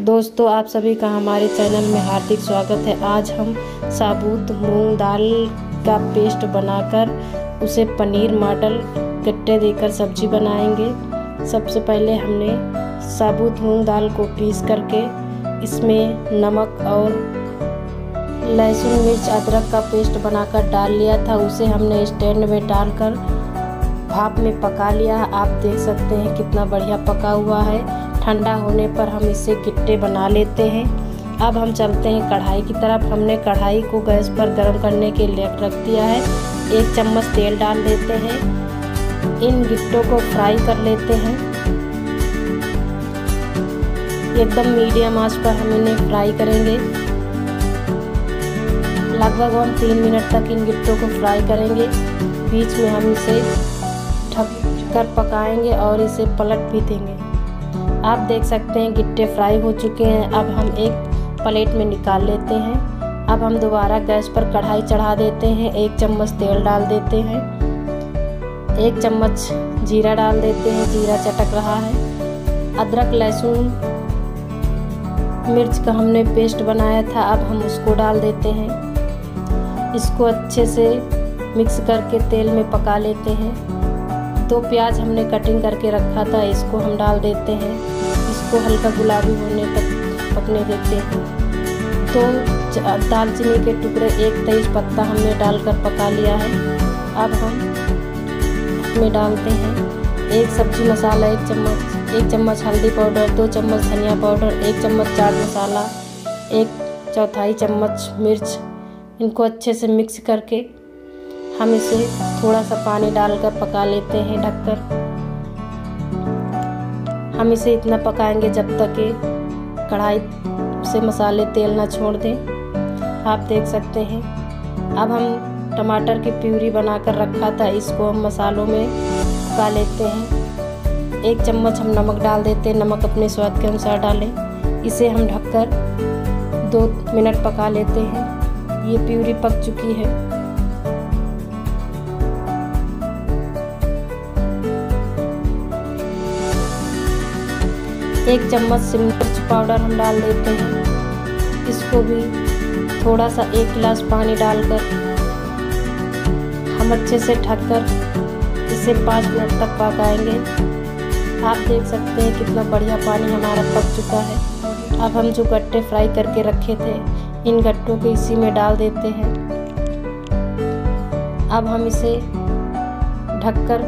दोस्तों, आप सभी का हमारे चैनल में हार्दिक स्वागत है। आज हम साबुत मूंग दाल का पेस्ट बनाकर उसे पनीर मॉडल गट्टे देकर सब्ज़ी बनाएँगे। सबसे पहले हमने साबुत मूंग दाल को पीस करके इसमें नमक और लहसुन मिर्च अदरक का पेस्ट बनाकर डाल लिया था। उसे हमने स्टैंड में डालकर भाप में पका लिया आप देख सकते हैं कितना बढ़िया पका हुआ है। ठंडा होने पर हम इसे गिट्टे बना लेते हैं। अब हम चलते हैं कढ़ाई की तरफ़। हमने कढ़ाई को गैस पर गर्म करने के लिए रख दिया है। एक चम्मच तेल डाल देते हैं। इन गिट्टों को फ्राई कर लेते हैं। एकदम मीडियम आँच पर हम इन्हें फ्राई करेंगे। लगभग हम तीन मिनट तक इन गिट्टों को फ्राई करेंगे। बीच में हम इसे कर पकाएँगे और इसे पलट भी देंगे। आप देख सकते हैं गिट्टे फ्राई हो चुके हैं। अब हम एक प्लेट में निकाल लेते हैं। अब हम दोबारा गैस पर कढ़ाई चढ़ा देते हैं। एक चम्मच तेल डाल देते हैं। एक चम्मच जीरा डाल देते हैं। जीरा चटक रहा है। अदरक, लहसुन, मिर्च का हमने पेस्ट बनाया था। अब हम उसको डाल देते हैं। इसको अच्छे से मिक्स करके तेल में पका लेते हैं। दो प्याज हमने कटिंग करके रखा था, इसको हम डाल देते हैं। इसको हल्का गुलाबी होने तक पकने देते हैं। तो दालचीनी के टुकड़े, एक तेज पत्ता हमने डालकर पका लिया है। अब हम इसमें डालते हैं एक सब्ज़ी मसाला, एक चम्मच एक चम्मच हल्दी पाउडर, दो चम्मच धनिया पाउडर, एक चम्मच चाट मसाला, एक चौथाई चम्मच मिर्च। इनको अच्छे से मिक्स करके हम इसे थोड़ा सा पानी डालकर पका लेते हैं ढककर। हम इसे इतना पकाएँगे जब तक कि कढ़ाई से मसाले तेल ना छोड़ दें। आप देख सकते हैं। अब हम टमाटर की प्यूरी बनाकर रखा था, इसको हम मसालों में पका लेते हैं। एक चम्मच हम नमक डाल देते हैं, नमक अपने स्वाद के अनुसार डालें। इसे हम ढककर दो मिनट पका लेते हैं। ये प्यूरी पक चुकी है। एक चम्मच मिर्च पाउडर हम डाल देते हैं। इसको भी थोड़ा सा एक गिलास पानी डालकर हम अच्छे से ढककर इसे पाँच मिनट तक पकाएँगे। आप देख सकते हैं कितना बढ़िया पानी हमारा पक चुका है। अब हम जो गट्टे फ्राई करके रखे थे, इन गट्टों को इसी में डाल देते हैं। अब हम इसे ढककर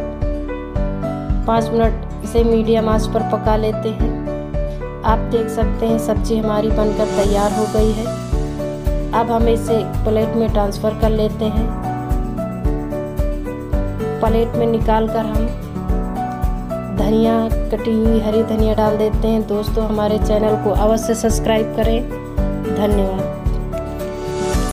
पाँच मिनट इसे मीडियम आँच पर पका लेते हैं। आप देख सकते हैं, सब्ज़ी हमारी बनकर तैयार हो गई है। अब हम इसे प्लेट में ट्रांसफ़र कर लेते हैं। प्लेट में निकाल कर हम धनिया कटी हुई हरी धनिया डाल देते हैं। दोस्तों, हमारे चैनल को अवश्य सब्सक्राइब करें। धन्यवाद।